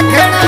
Rockin'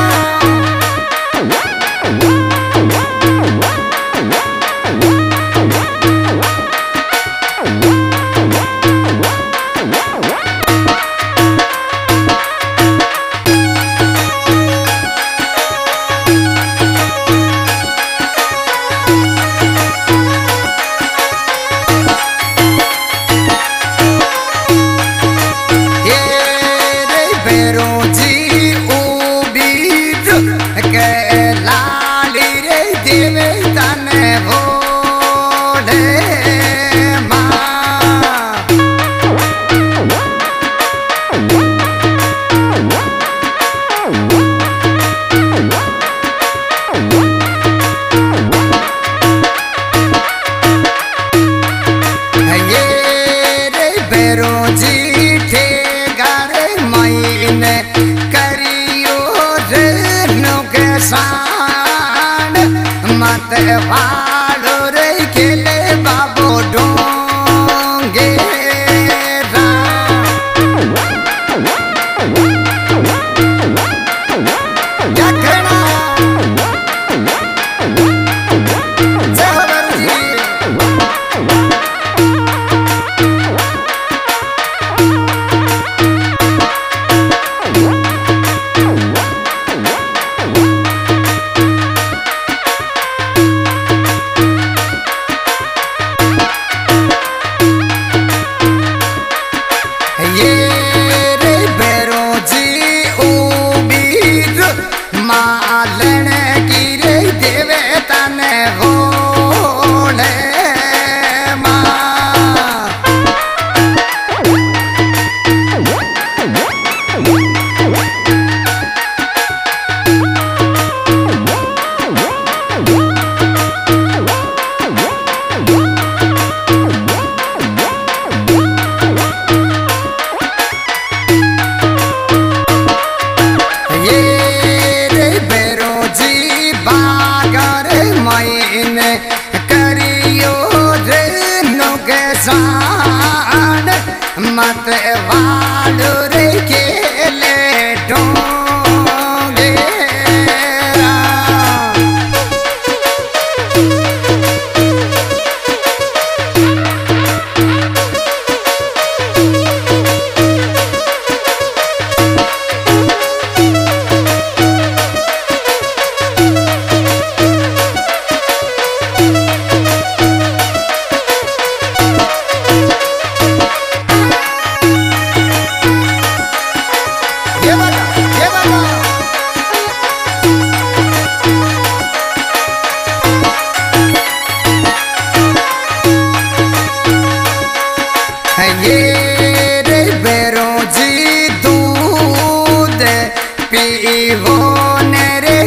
होने रे